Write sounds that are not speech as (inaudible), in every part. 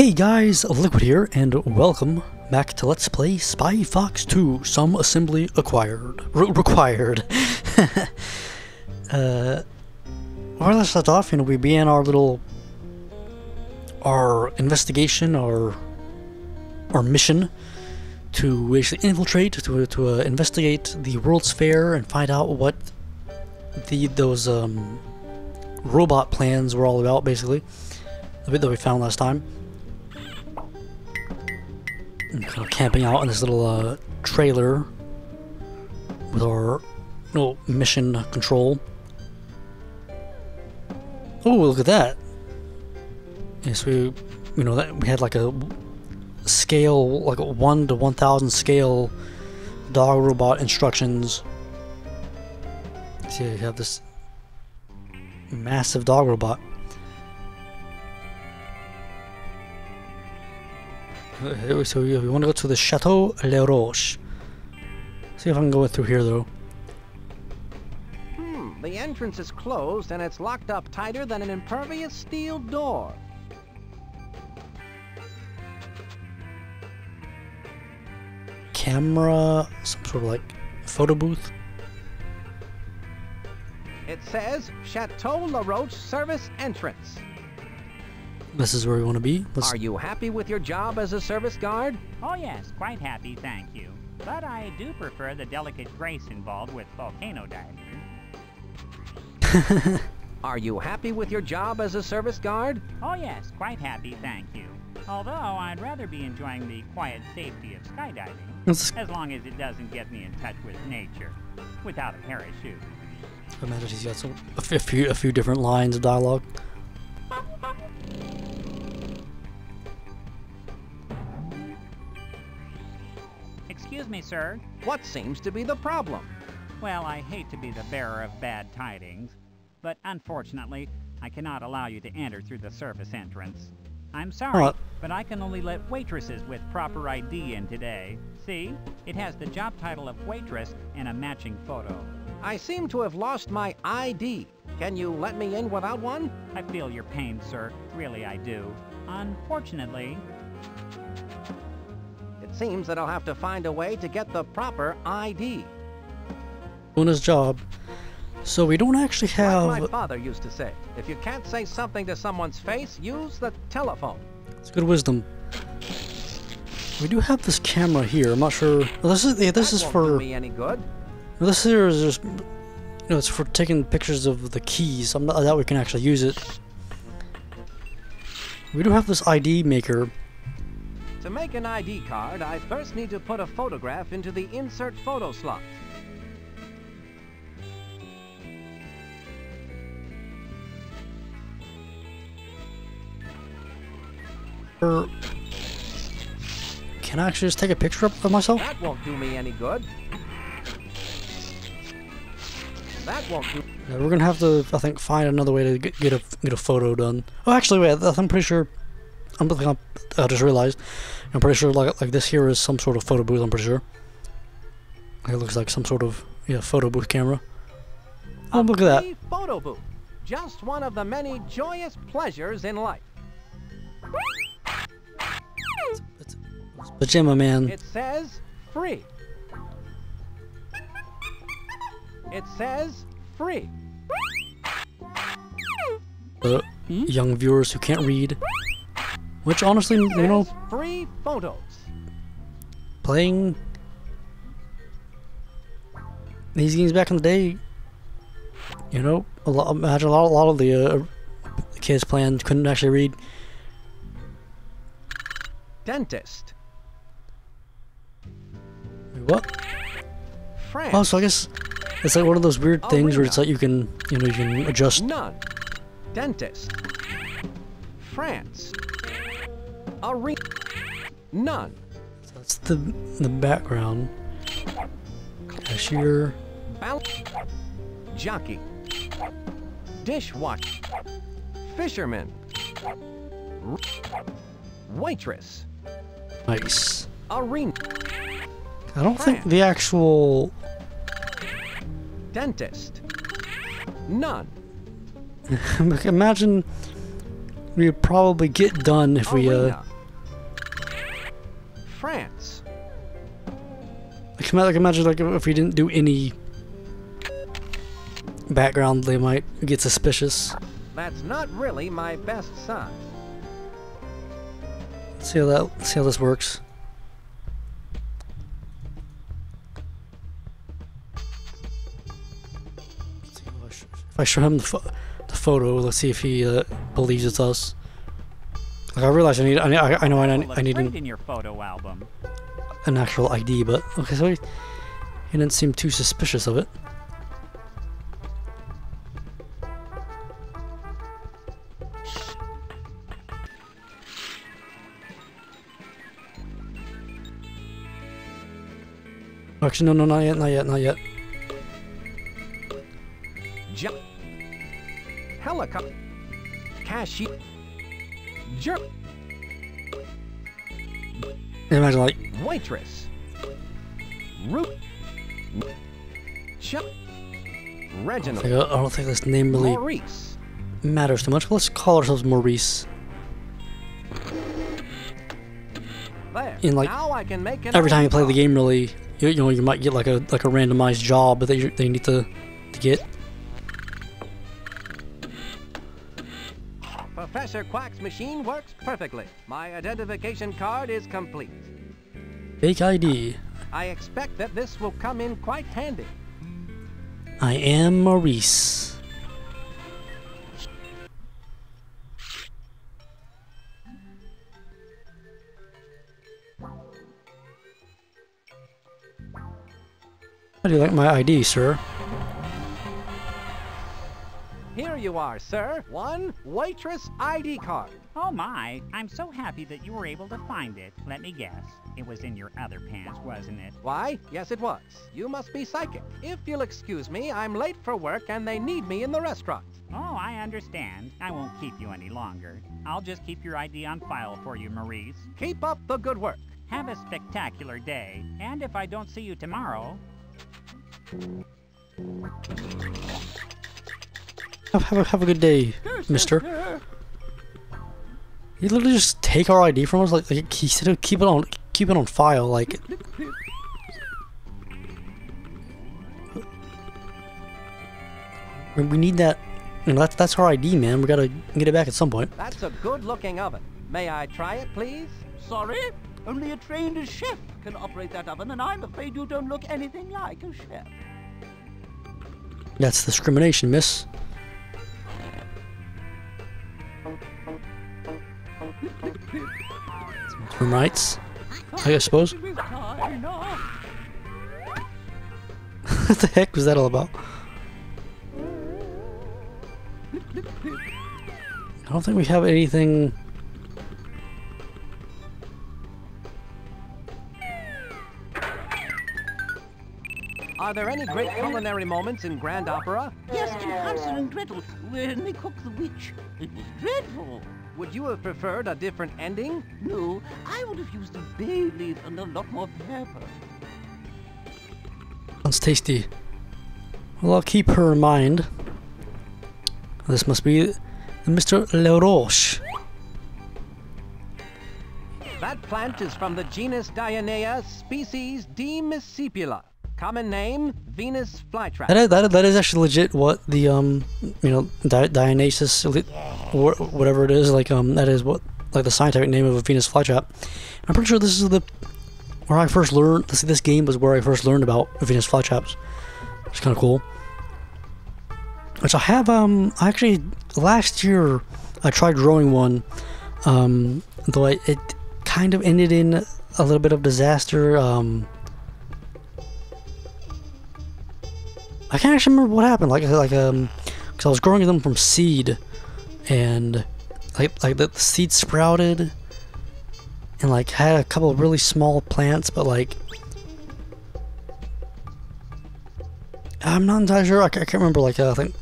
Hey guys, Liquid here, and welcome back to Let's Play Spy Fox 2, Some Assembly Acquired. Re required. (laughs) uh, where last left off, you know, we began our little, our investigation, our, our mission to actually infiltrate, to, to uh, investigate the World's Fair and find out what the, those, um, robot plans were all about, basically, the bit that we found last time. Kind of camping out in this little uh, trailer with our no mission control. Oh, look at that! Yes, we, you know, that we had like a scale, like a one to one thousand scale dog robot instructions. See, you have this massive dog robot. So we want to go to the Chateau Le Roach. See if I can go through here though. Hmm, the entrance is closed and it's locked up tighter than an impervious steel door. Camera, some sort of like photo booth. It says Chateau Le Roach Service Entrance. This is where we want to be. Let's Are you happy with your job as a service guard? Oh yes, quite happy, thank you. But I do prefer the delicate grace involved with volcano diving. (laughs) Are you happy with your job as a service guard? Oh yes, quite happy, thank you. Although I'd rather be enjoying the quiet safety of skydiving, let's as long as it doesn't get me in touch with nature, without a parachute. imagine he's got some a f- a few a few different lines of dialogue. Excuse me, sir. What seems to be the problem? Well, I hate to be the bearer of bad tidings, but unfortunately, I cannot allow you to enter through the service entrance. I'm sorry, Alright. but I can only let waitresses with proper ID in today. See? It has the job title of waitress and a matching photo. I seem to have lost my ID. Can you let me in without one? I feel your pain, sir. Really, I do. Unfortunately, It seems that I'll have to find a way to get the proper ID. Doing his job. So we don't actually have... Like my father used to say, if you can't say something to someone's face, use the telephone. It's good wisdom. We do have this camera here. I'm not sure. well, This is yeah, this That is for me any good. This here is just, you know, it's for taking pictures of the keys. I'm not, I doubt we can actually use it. We do have this ID maker. To make an ID card, I first need to put a photograph into the insert photo slot. Or can I actually just take a picture of of myself? That won't do me any good. That won't do. Yeah, we're gonna have to, I think, find another way to get, get a get a photo done. Oh, actually, wait. I'm pretty sure. I'm, I'm I just realized. I'm pretty sure like like this here is some sort of photo booth. I'm pretty sure. It looks like some sort of yeah photo booth camera. Oh, look at that. free Photo booth. Just one of the many joyous pleasures in life. It's Pajama Man. It says free. It says free. uh, young viewers who can't read. Which honestly, you know, free photos. playing these games back in the day, you know, a lot, imagine a lot, a lot of the uh, kids playing couldn't actually read. Dentist. Wait, What? France. Oh, so I guess it's like one of those weird things where it's like you can, you know, you can adjust. None. Dentist. France. Arena. None. That's the the background. Cashier. Bal- Jockey. Dishwasher. Fisherman. R- Waitress. Nice. Arena. I don't think the actual. Dentist. None. (laughs) Imagine we'd probably get done if we uh Arena. France. I can, can imagine like if we didn't do any background, they might get suspicious. That's not really my best son. Let's see how that. See how this works. Let's see if I If I show him the, pho- the photo, let's see if he uh, believes it's us. Like I realize I need. I, need- I, know I, need- I need an, in your photo album. an actual ID, but okay. So he, he didn't seem too suspicious of it. Actually, no, no, not yet, not yet, not yet. Ju- Helicopter. Cashier. Jer- Imagine like, waitress. Root. Ch- I Reginald. think- I don't think this name really Maurice. matters too much. Let's call ourselves Maurice. There. In, like, now I can make an Every time you play the game, really, you, you know, you might get like a like a randomized job that you, they need to to get. Professor Quack's machine works perfectly. My identification card is complete. Fake ID. I expect that this will come in quite handy. I am Maurice. How do you like my ID, sir? You are, sir. One waitress ID card. Oh my, I'm so happy that you were able to find it. Let me guess. It was in your other pants, wasn't it? Why? Yes, it was. You must be psychic. If you'll excuse me, I'm late for work and they need me in the restaurant. Oh, I understand. I won't keep you any longer. I'll just keep your ID on file for you, Maurice. Keep up the good work. Have a spectacular day, and if I don't see you tomorrow, Have, have, a, have a good day, mister. You literally just take our ID from us, like, like he said, keep it on, keep it on file, like. We we need that. You know, that's that's our ID, man. We gotta get it back at some point. That's a good looking oven. May I try it, please? Sorry? Only a trained chef can operate that oven, and I'm afraid you don't look anything like a chef. That's discrimination, miss. Human rights, I suppose. (laughs) What the heck was that all about? I don't think we have anything. Are there any great culinary moments in Grand Opera? Yes, in Hansel and Gretel, when they cook the witch. It was (laughs) dreadful. Would you have preferred a different ending? No, I would have used a bay leaf and a lot more pepper. Sounds tasty. Well, I'll keep her in mind. This must be Mr. Le Roach. That plant is from the genus Dionaea, species Demiscipula. Common name, Venus flytrap. That is, that, is- that is actually legit what the, um, you know, Di- Dionysus, whatever it is, like, um, that is what, like, the scientific name of a Venus flytrap. I'm pretty sure this is the, where I first learned, this, this game was where I first learned about Venus flytraps. It's kind of cool. Which I have, um, I actually, last year, I tried growing one, um, though it, it kind of ended in a little bit of disaster, um, I can't actually remember what happened. Like, like um, because I was growing them from seed, and like like the, the seed sprouted, and like had a couple of really small plants, but like I'm not entirely sure. I, I can't remember. Like uh, I think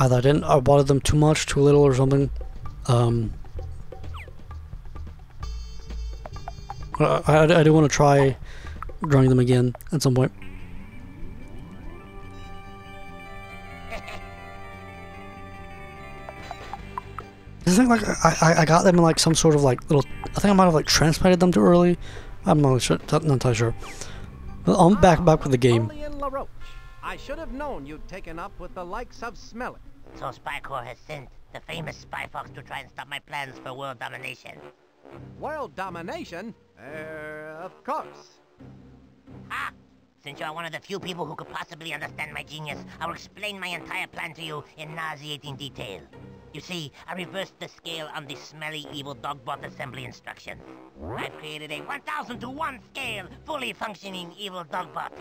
either I didn't I watered them too much, too little, or something. Um, I I, I do want to try growing them again at some point. I think like I, I I got them in like some sort of like little. I think I might have like transplanted them too early. I'm not sure. Not, not entirely sure. But I'm back back with the game. Only in Le Roach. I should have known you'd taken up with the likes of Smelly. So Spy Corps has sent the famous Spy Fox to try and stop my plans for world domination. World domination? Uh, of course. Ah! Since you're one of the few people who could possibly understand my genius, I'll explain my entire plan to you in nauseating detail. You see, I reversed the scale on the smelly evil dogbot assembly instructions. I've created a 1000 to 1 scale, fully functioning evil dogbot.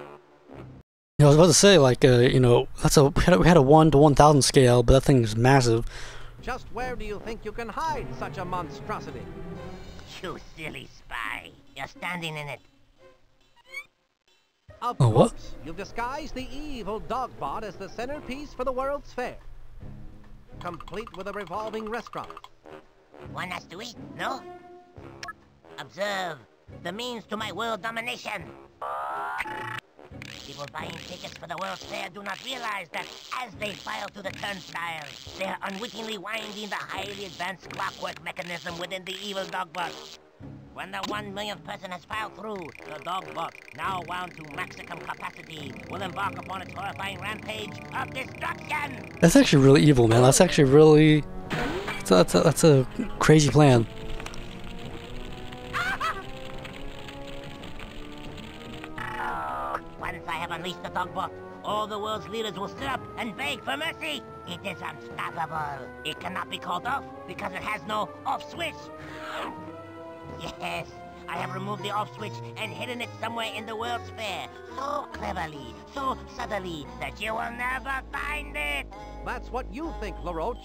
I was about to say like uh, you know that's a we had a, we had a one to one thousand scale, but that thing's massive. Just where do you think you can hide such a monstrosity? You silly spy. You're standing in it. Of Oh, what? course, you've disguised the evil dogbot as the centerpiece for the World's Fair. Complete with a revolving restaurant. One has to eat, no? Observe the means to my world domination. People buying tickets for the World's Fair do not realize that as they file through the turnstile, they are unwittingly winding the highly advanced clockwork mechanism within the evil dogbot. When the one millionth person has filed through, the dogbot, now wound to maximum capacity, will embark upon its horrifying rampage of destruction! That's actually really evil, man. That's actually really that's a, that's a, that's a crazy plan. (laughs) Once I have unleashed the dogbot, all the world's leaders will sit up and beg for mercy. It is unstoppable. It cannot be called off because it has no off switch. Yes, I have removed the off switch and hidden it somewhere in the World's Fair. So cleverly, so subtly, that you will never find it. That's what you think, Le Roach.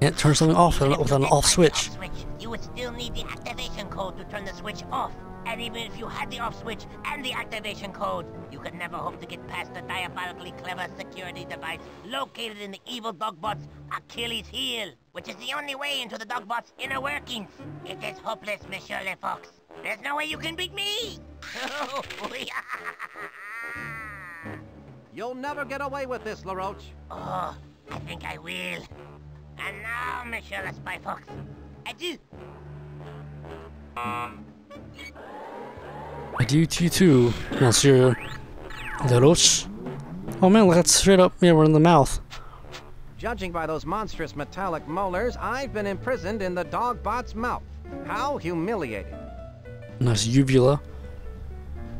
Can't turn something off with an, with an Then off switch. off switch, you would still need the activation code to turn the switch off. And even if you had the off switch and the activation code, you could never hope to get past the diabolically clever security device located in the evil dogbot's Achilles heel, which is the only way into the dogbot's inner workings. It is hopeless, Monsieur Le Fox. There's no way you can beat me! (laughs) Oh, You'll never get away with this, Le Roach. oh, I think I will. And now, Monsieur Le Spy Fox, adieu. Adieu to you too, Monsieur Deroche. Oh man, look, that's straight up yeah, we're in the mouth. Judging by those monstrous metallic molars, I've been imprisoned in the dogbot's mouth. How humiliating. Nice uvula.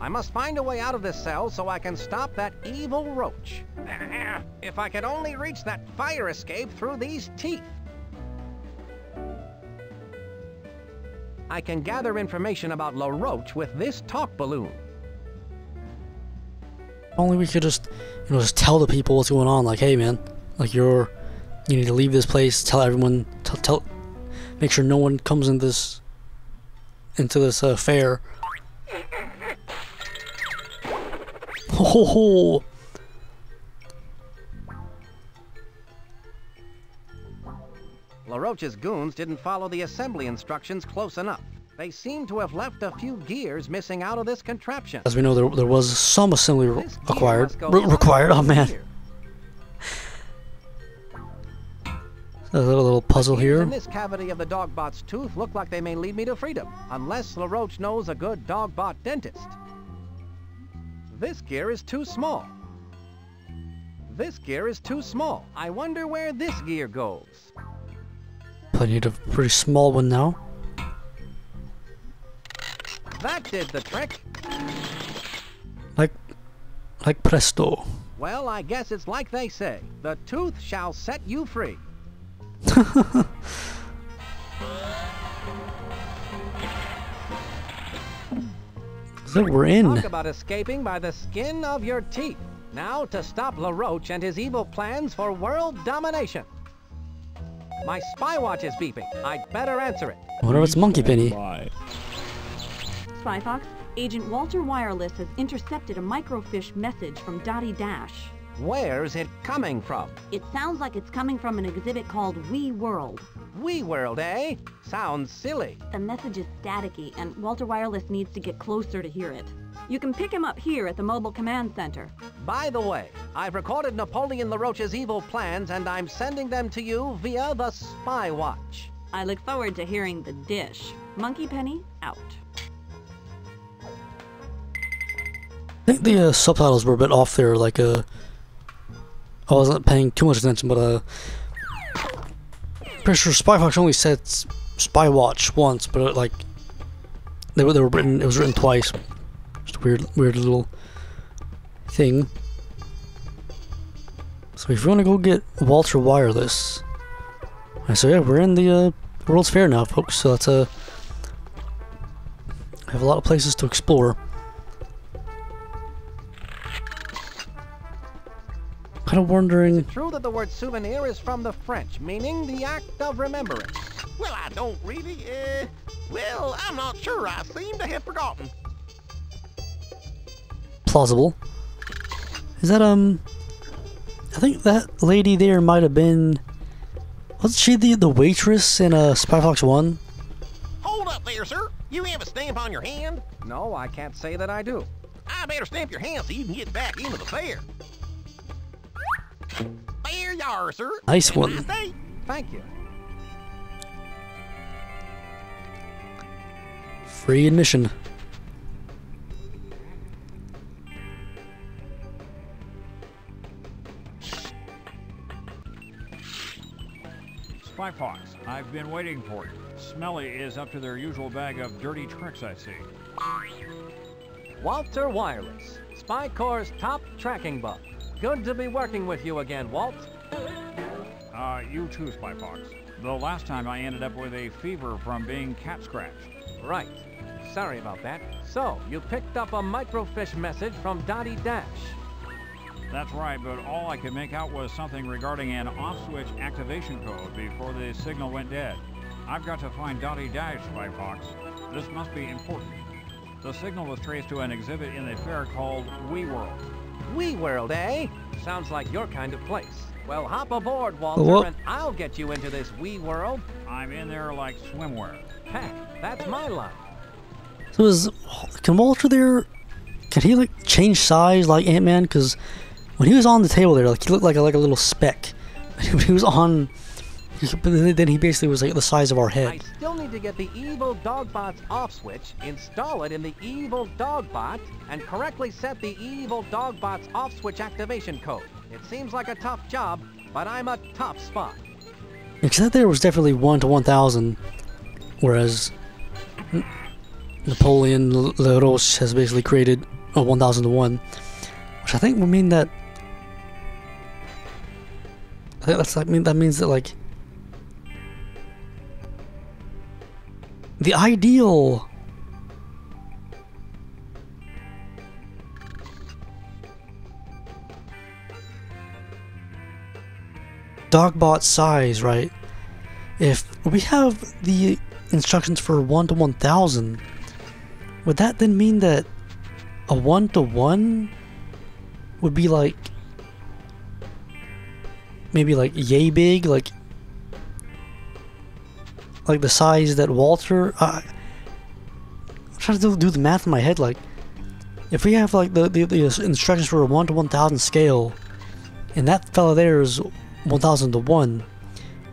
I must find a way out of this cell so I can stop that evil roach. (laughs) If I could only reach that fire escape through these teeth. I can gather information about Le Roach with this talk balloon. Only we could just, you know, just tell the people what's going on. Like, hey, man, like you're, you need to leave this place. Tell everyone. Tell, tell make sure no one comes in this, into this uh, fair. (laughs) Ho ho ho! Le Roach's goons didn't follow the assembly instructions close enough. They seem to have left a few gears missing out of this contraption. As we know, there, there was some assembly re- acquired. Re- required. Oh man, a little, little puzzle here. in this cavity of the dogbot's tooth look like they may lead me to freedom, unless Le Roach knows a good dogbot dentist. This gear is too small. This gear is too small. I wonder where this gear goes. I need a pretty small one now. That did the trick. Like, like presto. Well, I guess it's like they say. The tooth shall set you free. (laughs) So we're in. Talk about escaping by the skin of your teeth. Now to stop Le Roach and his evil plans for world domination. My spy watch is beeping. I'd better answer it. I wonder if it's Monkey Penny. Spy Fox, Agent Walter Wireless has intercepted a microfiche message from Dottie Dash. Where's it coming from? It sounds like it's coming from an exhibit called Wee World. Wee World, eh? Sounds silly. The message is staticky, and Walter Wireless needs to get closer to hear it. You can pick him up here at the Mobile Command Center. By the way, I've recorded Napoleon Le Roach's evil plans and I'm sending them to you via the Spy Watch. I look forward to hearing the dish. Monkey Penny, out. I think the uh, subtitles were a bit off there. Like, uh, I wasn't paying too much attention, but uh, pretty sure Spy Fox only said Spy Watch once, but uh, like they were they were written. It was written twice. Just a weird weird little thing. So if you want to go get Walter Wireless, I so yeah, we're in the uh, World's Fair now, folks. So that's a have a lot of places to explore. Kind of wondering. True that the word souvenir is from the French, meaning the act of remembering. Well, I don't really, uh, well, I'm not sure. I seem to have forgotten. plausible. Is that um? I think that lady there might have been. Wasn't she the the waitress in uh Spy Fox One? Hold up there, sir. You have a stamp on your hand? No, I can't say that I do. I better stamp your hand so you can get back into the fair. There you are, sir. Nice Have a one. nice. Thank you. Free admission. Spy Fox, I've been waiting for you. Smelly is up to their usual bag of dirty tricks, I see. Walter Wireless, Spy Corps' top tracking bug. Good to be working with you again, Walt. Uh, you too, Spy Fox. The last time I ended up with a fever from being cat scratched. Right. Sorry about that. So, you picked up a microfish message from Dottie Dash. That's right, but all I could make out was something regarding an off-switch activation code before the signal went dead. I've got to find Dottie Dash, Spy Fox. This must be important. The signal was traced to an exhibit in the fair called Wee World. Wee World, eh? Sounds like your kind of place. Well, hop aboard, Walter, What? and I'll get you into this Wee World. I'm in there like swimwear. Heck, that's my line. So is can Walter there? Can he like change size like Ant Man? Because when he was on the table there, like he looked like a, like a little speck. (laughs) When he was on, but then he basically was like the size of our head. I still need to get the evil Dogbot's off switch, install it in the evil Dogbot, and correctly set the evil Dogbot's off switch activation code. It seems like a tough job, but I'm a tough spot. That there was definitely one to one thousand, whereas Napoleon Le Roach has basically created a one thousand to one, which I think would mean that. I think that's like mean that means that like the ideal dogbot size, right? If we have the instructions for 1 to 1000, would that then mean that a 1 to 1 would be like maybe like yay big, like like the size that Walter uh, I'm trying to do, the math in my head like if we have like the, the, the instructions for a 1 to 1000 scale and that fella there is 1000 to 1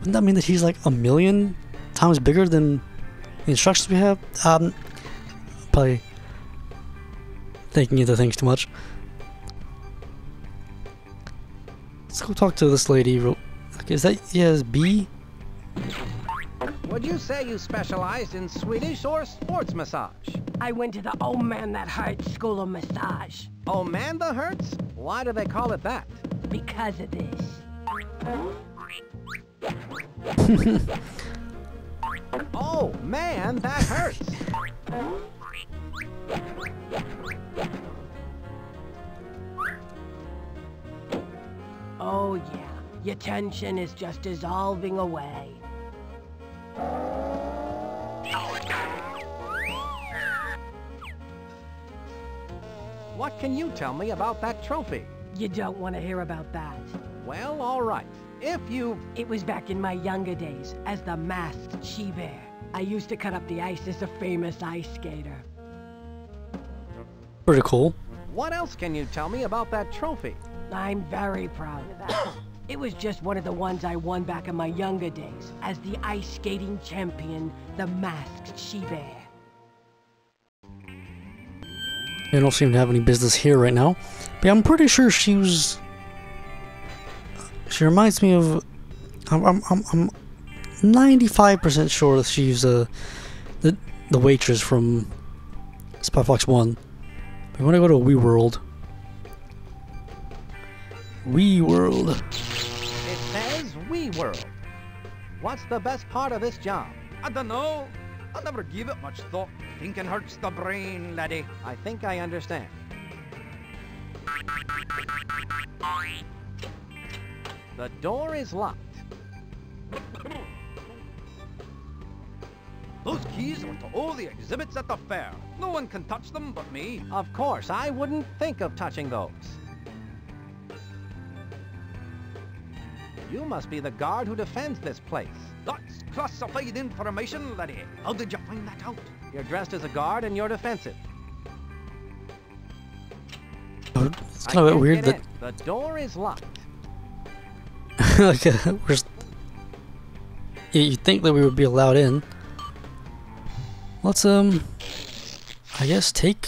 wouldn't that mean that he's like a million times bigger than the instructions we have? Um, probably thinking into things too much. Let's go talk to this lady. Okay, is that yeah? Is B? Would you say you specialized in Swedish or sports massage? I went to the Oh Man That Hurts School of Massage Oh man, That hurts? Why do they call it that? because of this. (laughs) Oh man, that hurts. Oh yeah, your tension is just dissolving away. What can you tell me about that trophy? You don't want to hear about that. Well, all right. If you It was back in my younger days as the masked she-bear. I used to cut up the ice as a famous ice skater. Pretty cool. What else can you tell me about that trophy? I'm very proud of that. (coughs) it was just one of the ones I won back in my younger days as the ice skating champion, the masked she-bear. They don't seem to have any business here right now. But I'm pretty sure she was. She reminds me of. I'm I'm I'm, I'm 95% sure that she's uh, the the waitress from Spy Fox One. But I want to go to Wee World. Wee World. It says We World. What's the best part of this job? I don't know. I never give it much thought. Thinking hurts the brain, laddie. I think I understand. The door is locked. Those keys are to all the exhibits at the fair. No one can touch them but me. Of course, I wouldn't think of touching those. You must be the guard who defends this place. That's classified information, laddie. How did you find that out? You're dressed as a guard and you're defensive. It's I kind of weird that. The door is locked. (laughs) like uh, we're you'd think that we would be allowed in. Let's um, I guess take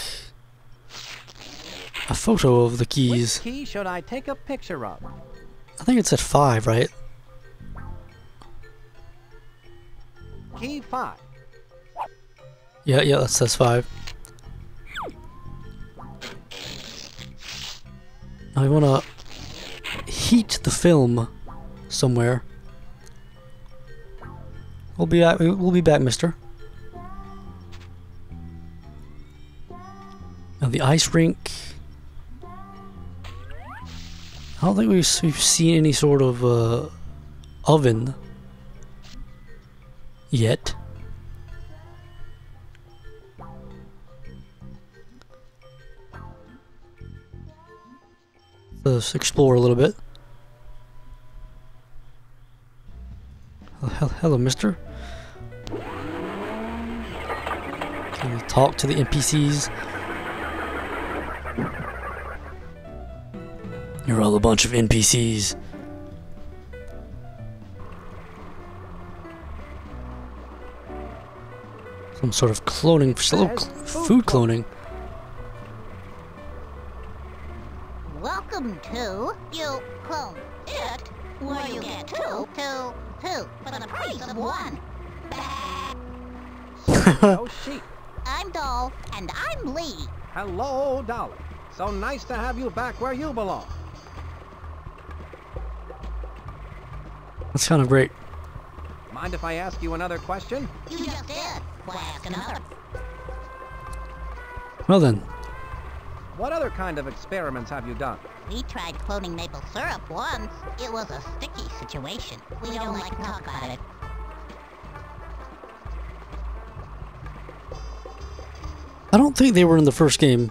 a photo of the keys. Which key should I take a picture of? I think it's at five, right? Key 5. Yeah, yeah, that says five. I wanna heat the film somewhere. We'll be back. We'll be back, Mister. Now the ice rink. I don't think we've, we've seen any sort of uh, oven yet. Let's explore a little bit. Oh, hel- Hello, mister. Can we talk to the NPCs? You're all a bunch of NPCs. Some sort of cloning, cl- food food cloning. (laughs) oh, sheep. I'm Doll, and I'm Lee. Hello, Dolly. So nice to have you back where you belong. That's kind of great. Mind if I ask you another question? You just did. Why ask another? Well then, What other kind of experiments have you done? We tried cloning maple syrup once. It was a sticky situation. We don't like to talk about it. I don't think they were in the first game.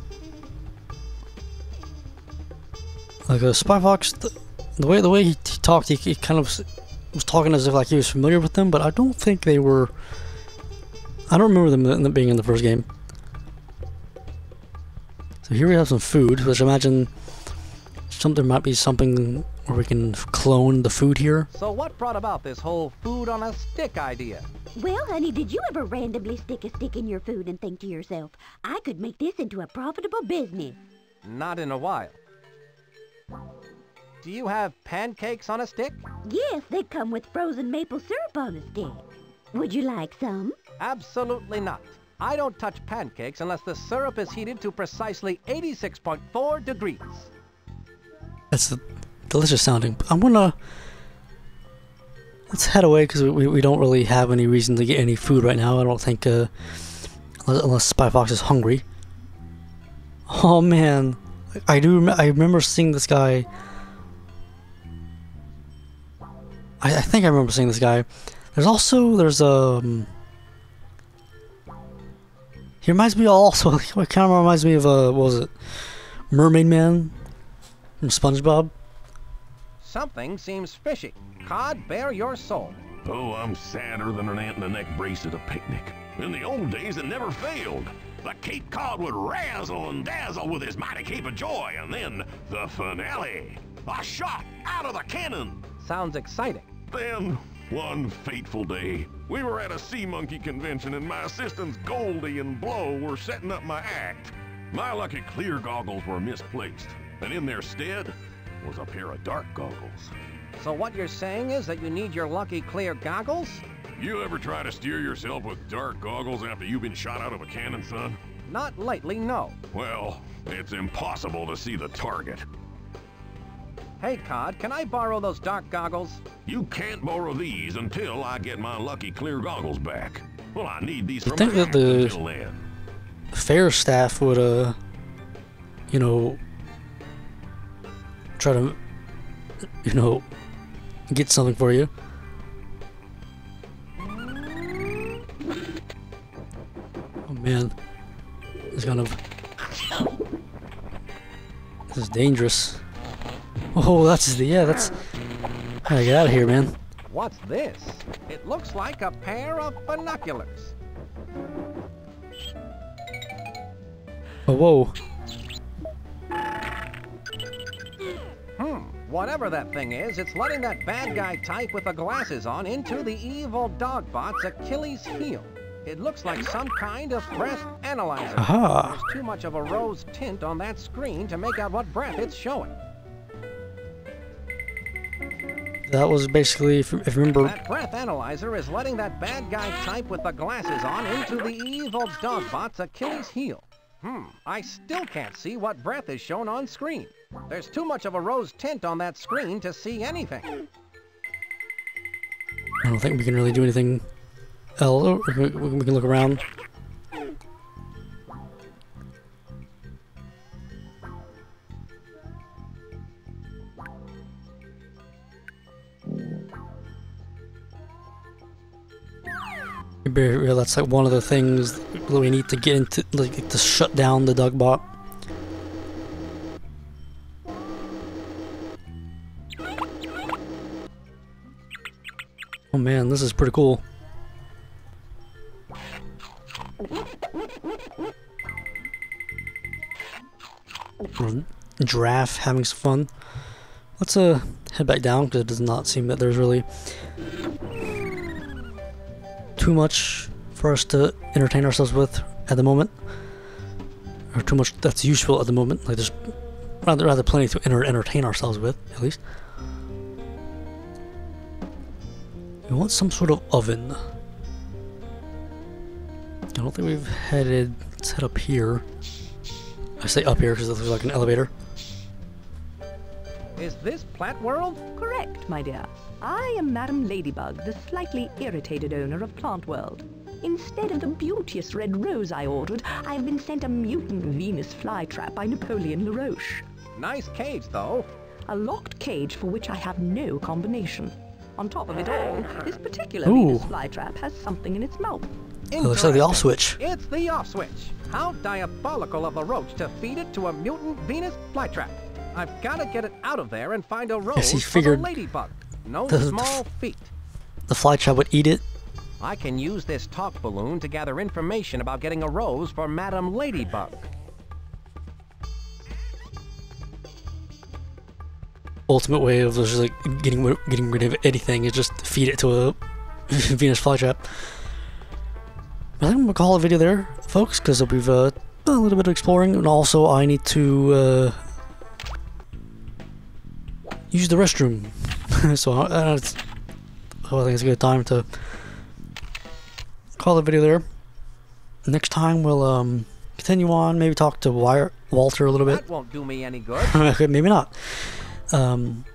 Like a Spy Fox, the, the way the way he, he talked, he, he kind of was talking as if like he was familiar with them, but I don't think they were. I don't remember them in the- being in the first game. So here we have some food, which I imagine something might be something where we can clone the food here. So what brought about this whole food on a stick idea? Well, honey, did you ever randomly stick a stick in your food and think to yourself, I could make this into a profitable business? Not in a while. Do you have pancakes on a stick? Yes, they come with frozen maple syrup on a stick. Would you like some? Absolutely not. I don't touch pancakes unless the syrup is heated to precisely 86.4 degrees. That's uh, delicious sounding. I'm gonna let's head away because we, we don't really have any reason to get any food right now. I don't think uh, unless, unless Spy Fox is hungry. Oh man, I do. Rem- I remember seeing this guy. I, I think I remember seeing this guy. There's also there's um. He reminds me also. He kind of reminds me of uh, what was it, Mermaid Man from SpongeBob. Something seems fishy. Cod, bear your soul. Oh, I'm sadder than an ant in a neck brace at a picnic. In the old days, it never failed. the Cape Cod would razzle and dazzle with his mighty cape of joy, and then the finale. A shot out of the cannon. Sounds exciting. Then, one fateful day, we were at a sea monkey convention and my assistants Goldie and Blow were setting up my act. My lucky clear goggles were misplaced, and in their stead was a pair of dark goggles. So what you're saying is that you need your lucky clear goggles? You ever try to steer yourself with dark goggles after you've been shot out of a cannon, son? Not lately, no. Well, it's impossible to see the target. Hey, Cod, can I borrow those dark goggles? You can't borrow these until I get my lucky clear goggles back. Well, I need these You from think my that the- act until then. fair staff would, uh, you know, try to, you know, get something for you. Oh man, it's kind of. This is dangerous. Oh, that's the yeah. That's. I gotta get out of here, man. What's this? It looks like a pair of binoculars. Oh, whoa. Whatever that thing is, it's letting that bad guy type with the glasses on into the evil dogbot's Achilles heel. It looks like some kind of breath analyzer. Aha. There's too much of a rose tint on that screen to make out what breath it's showing. That was basically, if, if you remember, That breath analyzer is letting that bad guy type with the glasses on into the evil dogbot's Achilles heel. Hmm, I still can't see what breath is shown on screen. There's too much of a rose tint on that screen to see anything. I don't think we can really do anything else. We can we can look around. Maybe that's like one of the things that we need to get into, like to shut down the dogbot. Oh man, this is pretty cool. Giraffe having some fun. Let's uh head back down because it does not seem that there's really too much for us to entertain ourselves with at the moment, or too much that's useful at the moment. Like there's rather rather plenty to enter entertain ourselves with at least. We want some sort of oven. I don't think we've headed. Let's up here. I say up here because it looks like an elevator. Is this Plant World? Correct, my dear. I am Madam Ladybug, the slightly irritated owner of Plant World. Instead of the beauteous red rose I ordered, I have been sent a mutant Venus flytrap by Napoleon Le Roach. Nice cage, though. A locked cage for which I have no combination. On top of it all, this particular Ooh. Venus flytrap has something in its mouth. It looks like the off switch. It's the off switch. How diabolical of a roach to feed it to a mutant Venus flytrap. I've got to get it out of there and find a rose Yes, he for the ladybug. No the- the small feat. The flytrap would eat it. I can use this talk balloon to gather information about getting a rose for Madam Ladybug. Ultimate way of just like getting getting rid of anything is just feed it to a (laughs) Venus flytrap. I think I'm gonna call a video there, folks, because we've uh, done a little bit of exploring, and also I need to uh, use the restroom. (laughs) so uh, I think it's a good time to call the video there. Next time we'll um, continue on, maybe talk to Wire, Walter a little bit. That won't do me any good. (laughs) maybe not. Um,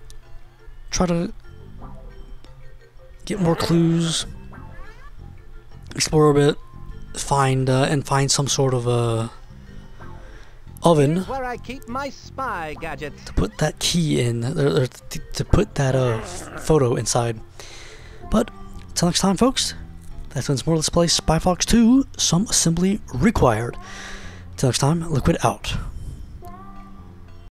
try to get more clues, explore a bit, find uh, and find some sort of uh, oven where I keep my spy gadgets. to put that key in, or, or to put that uh, photo inside. But until next time, folks. That's been some more Let's Play Spy Fox 2. Some assembly required. Till next time, Liquid out.